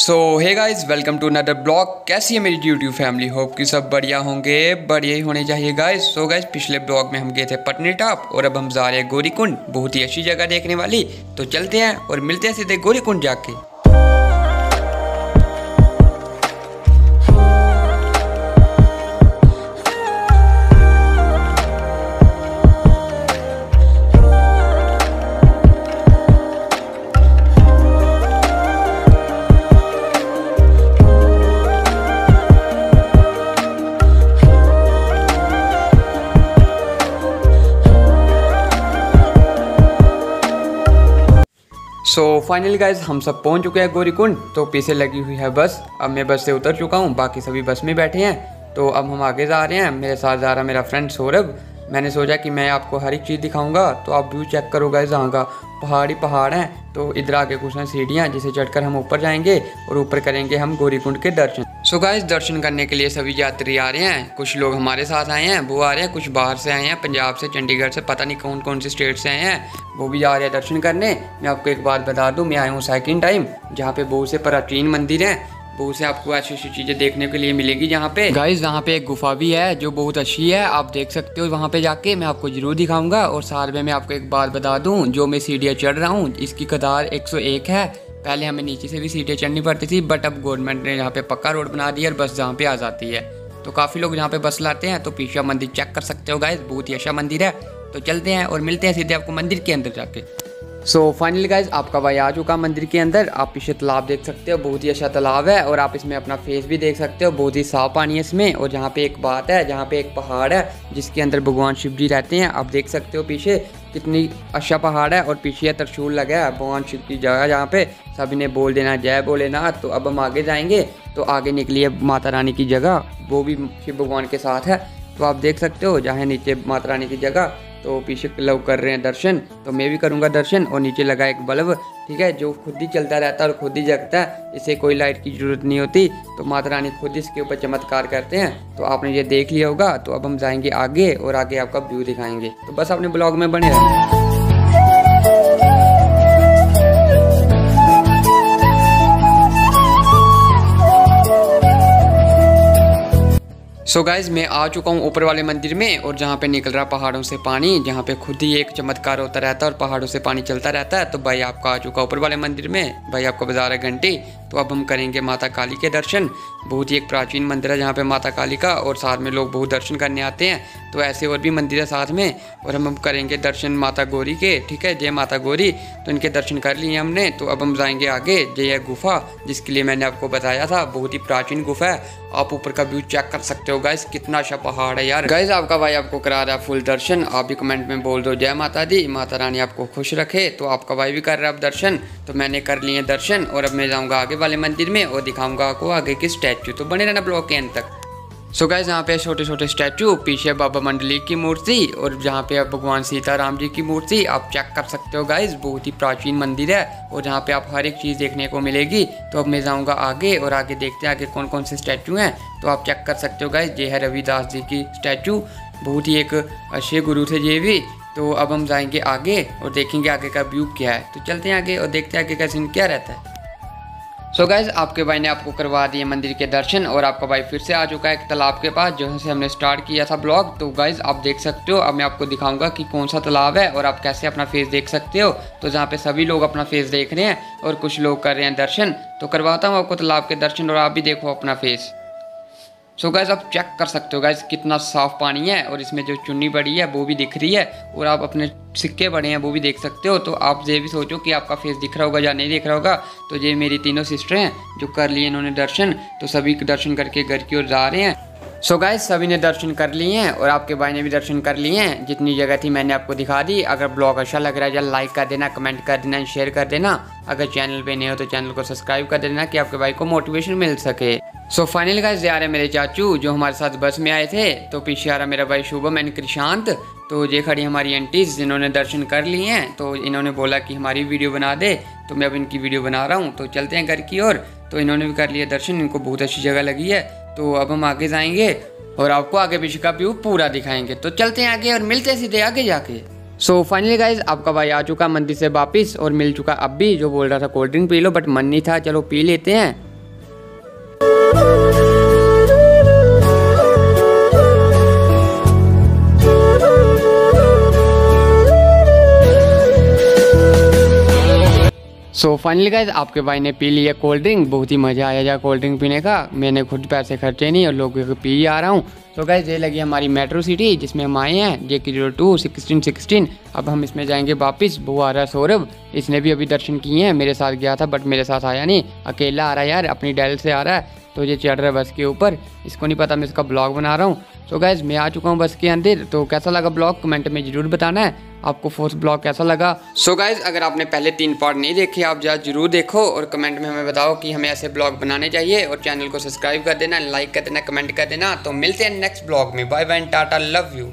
सो है guys welcome to another blog कैसी है मेरी यूट्यूब फैमिली होप कि सब बढ़िया होंगे, बढ़िया ही होने चाहिए गाइज़ सो गाइज़ पिछले ब्लॉग में हम गए थे पटनी टॉप और अब हम जा रहे हैं गोरीकुंड, बहुत ही अच्छी जगह देखने वाली. तो चलते हैं और मिलते हैं सीधे गोरीकुंड जाके. सो फाइनली गाइज़ हम सब पहुँच चुके हैं गौरीकुंड। तो पीछे लगी हुई है बस। अब मैं बस से उतर चुका हूँ। बाकी सभी बस में बैठे हैं। तो अब हम आगे जा रहे हैं। मेरे साथ जा रहा मेरा फ्रेंड सौरभ। मैंने सोचा कि मैं आपको हर एक चीज़ दिखाऊँगा। तो आप व्यू चेक करो गाइज़ यहाँ का पहाड़ी पहाड़ हैं। तो इधर आगे कुछ हैं सीढ़ियाँ, जिसे चढ़कर हम ऊपर जाएँगे और ऊपर करेंगे हम गौरीकुंड के दर्शन। सो गाइस दर्शन करने के लिए सभी यात्री आ रहे हैं। कुछ लोग हमारे साथ आए हैं, वो आ रहे हैं, कुछ बाहर से आए हैं, पंजाब से, चंडीगढ़ से, पता नहीं कौन कौन से स्टेट से आए हैं। वो भी आ रहे हैं दर्शन करने। मैं आपको एक बात बता दूँ, मैं आया हूँ सेकेंड टाइम जहाँ पे बहुत से प्राचीन मंदिर हैं। बहुत से आपको अच्छी अच्छी चीज़ें देखने के लिए मिलेगी जहाँ पे। गाइस यहाँ पे एक गुफा भी है, जो बहुत अच्छी है। आप देख सकते हो वहाँ पे जाके, मैं आपको ज़रूर दिखाऊँगा। और साथ में मैं आपको एक बात बता दूँ, जो मैं सीढ़ियाँ चढ़ रहा हूँ, इसकी कतार 101 है। पहले हमें नीचे से भी सीटें चढ़नी पड़ती थी बट अब गवर्नमेंट ने यहाँ पे पक्का रोड बना दिया और बस जहाँ पे आ जाती है। तो काफ़ी लोग यहाँ पे बस लाते हैं तो पीछा मंदिर चेक कर सकते हो गाइज़ बहुत ही अच्छा मंदिर है। तो चलते हैं और मिलते हैं सीधे आपको मंदिर के अंदर जाके। सो फाइनल गाइज़ आपका भाई आ चुका मंदिर के अंदर। आप पीछे तालाब देख सकते हो, बहुत ही अच्छा तालाब है और आप इसमें अपना फेस भी देख सकते हो, बहुत ही साफ़ पानी है इसमें और जहाँ पे एक बात है, जहाँ पे एक पहाड़ है, जिसके अंदर भगवान शिव जी रहते हैं, आप देख सकते हो पीछे। कितनी अच्छा पहाड़ है और पीछे त्रिशूल लगा है, भगवान शिव की जगह जहाँ पे। सभी ने बोल देना, जय भोलेनाथ तो अब हम आगे जाएँगे। तो आगे निकली है माता रानी की जगह, वो भी शिव भगवान के साथ है। तो आप देख सकते हो, जहाँ नीचे माता रानी की जगह तो पीछे लोग कर रहे हैं दर्शन तो मैं भी करूँगा दर्शन और नीचे लगा एक बल्ब, ठीक है, जो खुद ही चलता रहता है और खुद ही जगता है, इसे कोई लाइट की ज़रूरत नहीं होती तो माता रानी खुद इसके ऊपर चमत्कार करते हैं तो आपने ये देख लिया होगा तो अब हम जाएँगे आगे और आगे आपका व्यू दिखाएँगे तो बस अपने ब्लॉग में बने रहें। सो so गाइज़ मैं आ चुका हूँ ऊपर वाले मंदिर में और जहाँ पे निकल रहा पहाड़ों से पानी, जहाँ पे खुद ही एक चमत्कार होता रहता है और पहाड़ों से पानी चलता रहता है। तो भाई, आपका आ चुका ऊपर वाले मंदिर में। भाई, आपको बजा रहा है घंटी। तो अब हम करेंगे माता काली के दर्शन। बहुत ही एक प्राचीन मंदिर है जहाँ पे माता काली का और साथ में लोग बहुत दर्शन करने आते हैं। तो ऐसे और भी मंदिर है साथ में और हम करेंगे दर्शन माता गौरी के, ठीक है? जय माता गौरी। तो इनके दर्शन कर लिए हमने। तो अब हम जाएँगे आगे। जय गुफा, जिसके लिए मैंने आपको बताया था। बहुत ही प्राचीन गुफा है। आप ऊपर का व्यू चेक कर सकते हो गाइस। कितना अच्छा पहाड़ है यार। गाइस, आपका भाई आपको करा रहा है फुल दर्शन। आप भी कमेंट में बोल दो, जय माता दी, माता रानी आपको खुश रखे। तो आपका भाई भी कर रहा है अब दर्शन। तो मैंने कर लिए दर्शन और अब मैं जाऊँगा आगे। वाले मंदिर में और दिखाऊँगा आपको आगे की स्टैचू। तो बने रहना ब्लॉग के अंत तक। सो so यहाँ पे छोटे छोटे स्टैचू, पीछे बाबा मंडली की मूर्ति और जहाँ पे आप भगवान सीताराम जी की मूर्ति, आप चेक कर सकते हो गाइज़ बहुत ही प्राचीन मंदिर है और जहाँ पे आप हर एक चीज़ देखने को मिलेगी। तो अब मैं जाऊँगा आगे और आगे देखते हैं आगे कौन कौन से स्टैचू हैं। तो आप चेक कर सकते हो गाइज़ ये है रविदास जी की स्टैचू। बहुत ही एक अच्छे गुरु थे ये भी। तो अब हम जाएँगे आगे और देखेंगे आगे का व्यू क्या है। तो चलते हैं आगे और देखते हैं आगे का सीन क्या रहता है। सो so गाइज़ आपके भाई ने आपको करवा दिए मंदिर के दर्शन और आपका भाई फिर से आ चुका है एक तालाब के पास जहाँ से हमने स्टार्ट किया था ब्लॉग तो गाइज़ आप देख सकते हो, अब मैं आपको दिखाऊँगा कि कौन सा तालाब है और आप कैसे अपना फेस देख सकते हो। तो जहाँ पे सभी लोग अपना फेस देख रहे हैं और कुछ लोग कर रहे हैं दर्शन। तो करवाता हूँ आपको तालाब के दर्शन और आप भी देखो अपना फेस सो गैस आप चेक कर सकते हो गैस कितना साफ़ पानी है और इसमें जो चुन्नी बड़ी है, वो भी दिख रही है और आप अपने सिक्के बड़े हैं, वो भी देख सकते हो। तो आप ये भी सोचो कि आपका फेस दिख रहा होगा या नहीं दिख रहा होगा। तो ये मेरी तीनों सिस्टर हैं जो कर लिए इन्होंने दर्शन। तो सभी दर्शन करके घर की ओर जा रहे हैं। सो so गाइस सभी ने दर्शन कर लिए हैं और आपके भाई ने भी दर्शन कर लिए हैं। जितनी जगह थी मैंने आपको दिखा दी। अगर ब्लॉग अच्छा लग रहा है, या लाइक कर देना कमेंट कर देना शेयर कर देना। अगर चैनल पे नहीं हो तो चैनल को सब्सक्राइब कर देना कि आपके भाई को मोटिवेशन मिल सके। सो फाइनली गाइस आ रहे मेरे चाचू, जो हमारे साथ बस में आए थे। तो पीछे आ रहा मेरा भाई शुभम एंड कृषांत तो ये खड़ी हमारी एंटीज जिन्होंने दर्शन कर लिए हैं। तो इन्होंने बोला कि हमारी वीडियो बना दे। तो मैं अब इनकी वीडियो बना रहा हूँ। तो चलते हैं घर की ओर। तो इन्होंने भी कर लिया दर्शन। इनको बहुत अच्छी जगह लगी है। तो अब हम आगे जाएँगे और आपको आगे पीछे का व्यू पूरा दिखाएँगे। तो चलते हैं आगे और मिलते हैं सीधे आगे जाके। सो फाइनली गाइज़ आपका भाई आ चुका मंदिर से वापस और मिल चुका अब भी। जो बोल रहा था, कोल्ड ड्रिंक पी लो बट मन नहीं था। चलो पी लेते हैं। सो फाइनली गाइज़ आपके भाई ने पी लिया कोल्ड ड्रिंक बहुत ही मज़ा आया जा कोल्ड ड्रिंक पीने का। मैंने खुद पैसे खर्चे नहीं और लोगों को पी आ रहा हूँ। तो गाइज़ ये लगी हमारी मेट्रो सिटी जिसमें हम आए हैं जे की ज़ीरो टू सिक्सटीन सिक्सटीन अब हम इसमें जाएँगे वापस वो आ रहा है सौरभ। इसने भी अभी दर्शन किए हैं। मेरे साथ गया था बट मेरे साथ आया नहीं। अकेला आ रहा है यार, अपनी डेल से आ रहा है। तो ये चढ़ रहा है बस के ऊपर। इसको नहीं पता, मैं इसका ब्लॉग बना रहा हूँ। तो गैस मैं आ चुका हूँ बस के अंदर। तो कैसा लगा ब्लॉग? कमेंट में ज़रूर बताना है। आपको फोर्थ ब्लॉग कैसा लगा? सो so गाइज़ अगर आपने पहले तीन पार्ट नहीं देखे, आप जा ज़रूर देखो और कमेंट में हमें बताओ कि हमें ऐसे ब्लॉग बनाने चाहिए और चैनल को सब्सक्राइब कर देना लाइक कर देना कमेंट कर देना। तो मिलते हैं नेक्स्ट ब्लॉग में। Bye bye tata love you